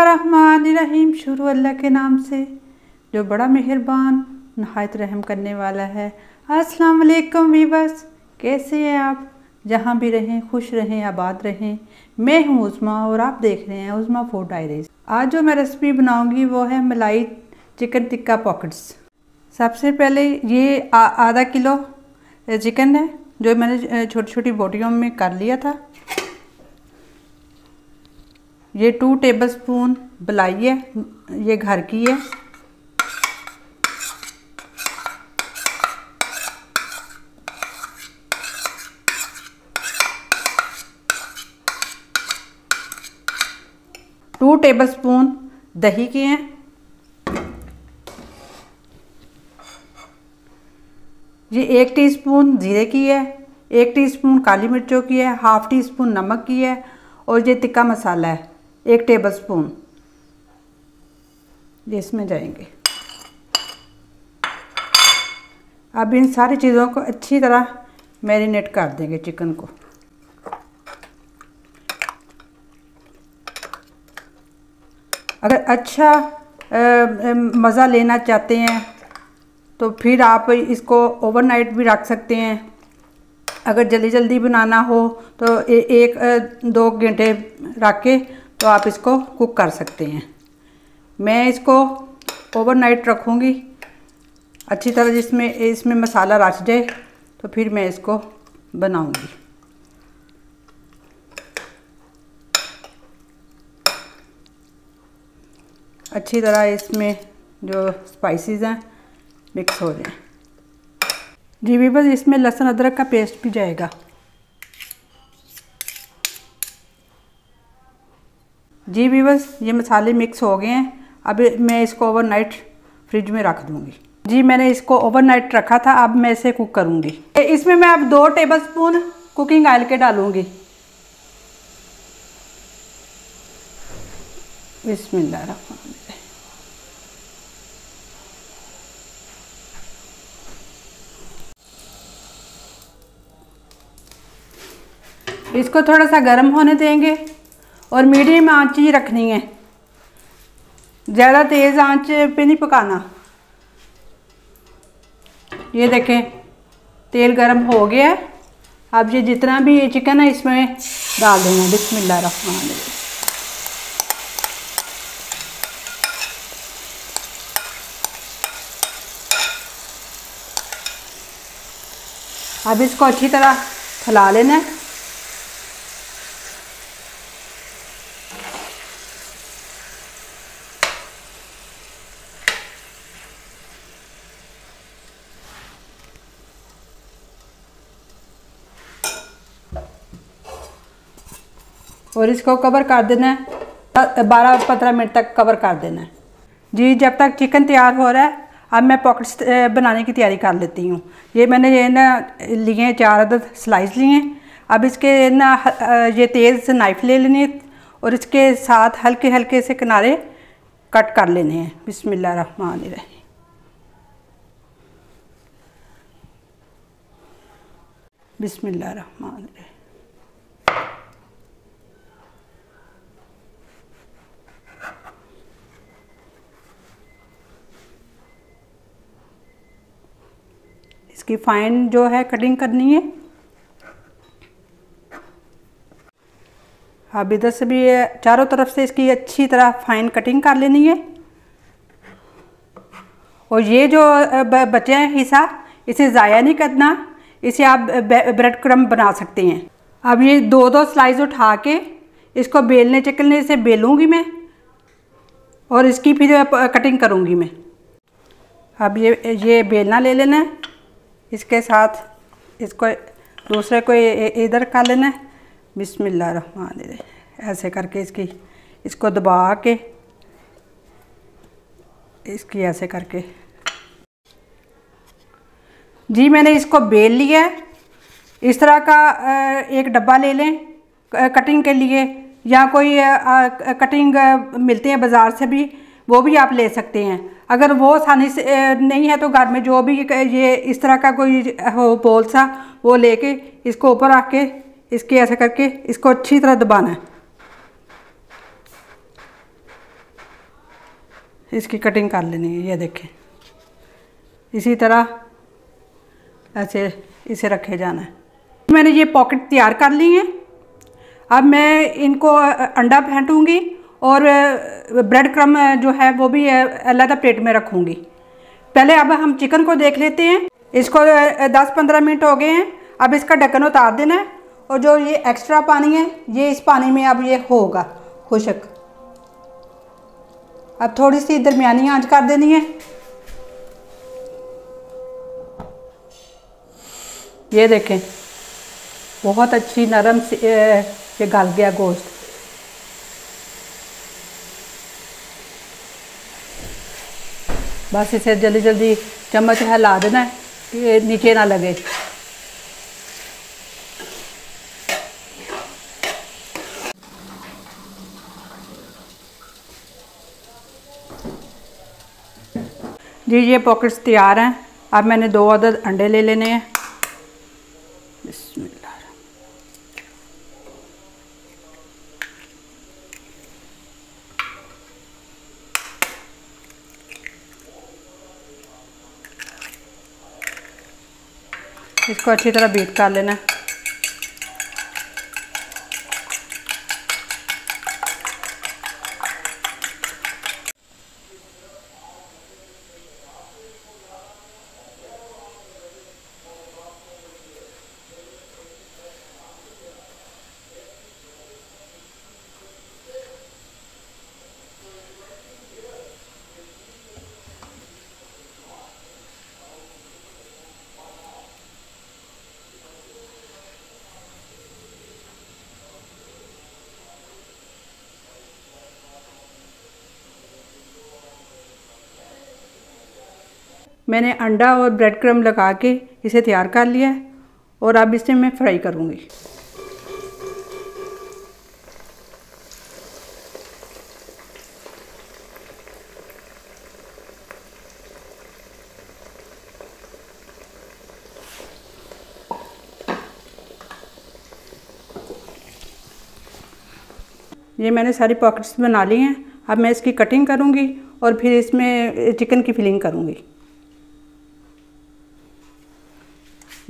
बिस्मिल्लाहिर्रहमानिर्रहीम, शुरू अल्लाह के नाम से। जो बड़ा मेहरबान, नहायत रहम करने वाला है। अस्सलाम वालेकुम वीवर्स कैसे हैं आप? जहाँ भी रहें, खुश रहें, आबाद रहें। मैं हूँ उज़मा और आप देख रहे हैं उज़मा फ़ूड डायरीज। आज जो मैं रेसिपी बनाऊँगी, वो है मलाई चिकन टिक्का पॉकेट्स। सबसे पहले ये आधा किलो चिकन है, जो मैंने छोटी छोटी बोटियों में कर लिया था। ये टू टेबल स्पून बलाई है, ये घर की है। टू टेबल स्पून दही के हैं। ये एक टीस्पून ज़ीरे की है, एक टीस्पून काली मिर्चों की है हाफ़ टी स्पून नमक की है और ये तिक्का मसाला है। एक टेबल स्पून ये इसमें जाएँगे। अब इन सारी चीज़ों को अच्छी तरह मैरिनेट कर देंगे चिकन को। अगर अच्छा मज़ा लेना चाहते हैं तो फिर आप इसको ओवरनाइट भी रख सकते हैं। अगर जल्दी जल्दी बनाना हो तो ए, एक दो घंटे रख के तो आप इसको कुक कर सकते हैं। मैं इसको ओवरनाइट रखूँगी। अच्छी तरह जिसमें, इसमें मसाला रच जाए तो फिर मैं इसको बनाऊँगी। अच्छी तरह इसमें जो स्पाइसेस हैं मिक्स हो जाए। जी, भी बस इसमें लहसुन अदरक का पेस्ट भी जाएगा। जी बस ये मसाले मिक्स हो गए हैं। अब मैं इसको ओवरनाइट फ्रिज में रख दूँगी। जी, मैंने इसको ओवरनाइट रखा था, अब मैं इसे कुक करूँगी। इसमें मैं अब दो टेबल स्पून कुकिंग ऑयल के डालूँगी। इसको थोड़ा सा गर्म होने देंगे। और मीडियम आँच ही रखनी है। ज़्यादा तेज़ आँच पे नहीं पकाना। ये देखें, तेल गर्म हो गया है। अब ये जितना भी ये चिकन है, इसमें डाल देंगे बिस्मिल्लाह रहमान अब इसको अच्छी तरह फैला लेना है। और इसको कवर कर देना है। बारह, पंद्रह मिनट तक कवर कर देना है। जी, जब तक चिकन तैयार हो रहा है, अब मैं पॉकेट्स बनाने की तैयारी कर लेती हूँ। ये मैंने ये ना लिए हैं, चार अदद स्लाइस लिए हैं। अब इसके ना ये तेज़ से नाइफ ले लेनी है और इसके साथ हल्के हल्के से किनारे कट कर लेने हैं। बिस्मिल्लाह रहमान रहीम। बिस्मिल्लाह रहमान रहीम। इसकी फाइन जो है कटिंग करनी है। अब इधर से भी चारों तरफ़ से इसकी अच्छी तरह फाइन कटिंग कर लेनी है। और ये जो बचे हैं हिस्सा, इसे ज़ाया नहीं करना, इसे आप ब्रेड क्रम बना सकते हैं। अब ये दो दो स्लाइस उठा के इसको बेलने, चकलने से बेलूँगी मैं, और इसकी फिर कटिंग करूँगी मैं। अब ये ये बेलना ले लेना है। इसके साथ इसको दूसरे को इधर कर लेना है। बिस्मिल्लाह रहमान ऐसे करके इसकी, इसको दबा के, इसकी ऐसे करके। जी, मैंने इसको बेल लिया इस तरह का एक डब्बा ले लें कटिंग के लिए। या कोई कटिंग मिलते हैं बाज़ार से भी, वो भी आप ले सकते हैं। अगर वो आसानी से नहीं है तो घर में जो भी ये इस तरह का कोई हो बोल सा वो लेके इसको ऊपर रख के इसके ऐसे करके इसको अच्छी तरह दबाना है। इसकी कटिंग कर लेनी है, ये देखें। इसी तरह ऐसे, इसे रखे जाना है। मैंने ये पॉकेट तैयार कर ली हैं। अब मैं इनको अंडा फेंटूँगी। और ब्रेड क्रम जो है वो भी अलग प्लेट में रखूँगी। पहले अब हम चिकन को देख लेते हैं। इसको 10-15 मिनट हो गए हैं। अब इसका ढक्कन उतार देना है और जो ये एक्स्ट्रा पानी है, ये इस पानी में अब ये होगा, खुशक। अब थोड़ी सी दरमियानी आँच कर देनी है। ये देखें, बहुत अच्छी नरम से ये गल गया गोश्त। बस इसे जल्दी जल्दी चम्मच हिला देना कि नीचे ना लगे। जी, ये पॉकेट्स तैयार हैं। अब मैंने दो अदद अंडे ले लेने हैं। इसको अच्छी तरह बीट कर लेना। है मैंने अंडा और ब्रेड क्रम लगा के इसे तैयार कर लिया है और अब इसे मैं फ्राई करूँगी। ये मैंने सारी पॉकेट्स बना ली हैं। अब मैं इसकी कटिंग करूँगी और फिर इसमें चिकन की फिलिंग करूँगी।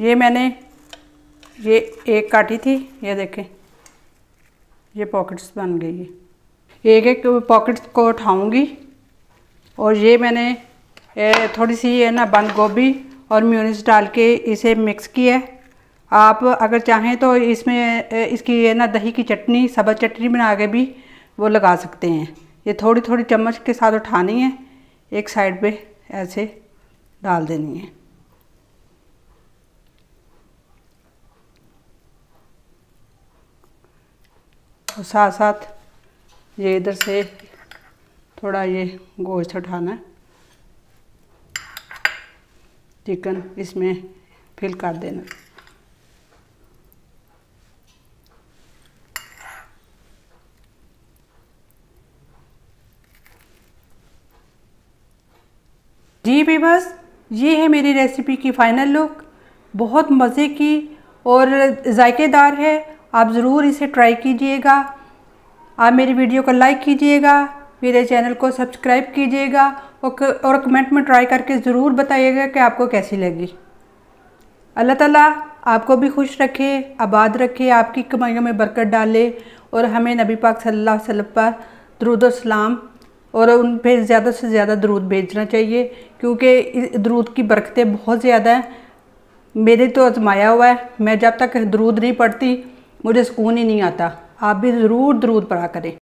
ये मैंने, ये एक काटी थी, ये देखें। ये पॉकेट्स बन गई है। एक एक पॉकेट्स को उठाऊँगी और ये मैंने थोड़ी सी है ना बंद गोभी और म्यूनिस डाल के इसे मिक्स किया है। आप अगर चाहें तो इसमें इसकी है ना दही की चटनी, सब्ज़ चटनी बना के भी वो लगा सकते हैं। ये थोड़ी थोड़ी चम्मच के साथ उठानी है। एक साइड पे ऐसे डाल देनी है। और साथ साथ ये इधर से थोड़ा ये गोश्त उठाना चिकन इसमें फिल कर देना। जी भी बस ये है मेरी रेसिपी की फ़ाइनल लुक बहुत मज़े की और ज़ायकेदार है। आप ज़रूर इसे ट्राई कीजिएगा। आप मेरी वीडियो को लाइक कीजिएगा, मेरे चैनल को सब्सक्राइब कीजिएगा और कमेंट में ट्राई करके ज़रूर बताइएगा कि आपको कैसी लगी। अल्लाह ताला आपको भी खुश रखे, आबाद रखे, आपकी कमाइयों में बरकत डाले और हमें नबी पाक सल्लल्लाहु अलैहि वसल्लम पर दरूद सलाम और उन पर ज़्यादा से ज़्यादा दरूद भेजना चाहिए क्योंकि दरूद की बरकतें बहुत ज़्यादा हैं। मेरे तो आजमाया हुआ है, मैं जब तक दरूद नहीं पढ़ती, मुझे सुकून ही नहीं आता। आप भी ज़रूर दरूद पढ़ा करें।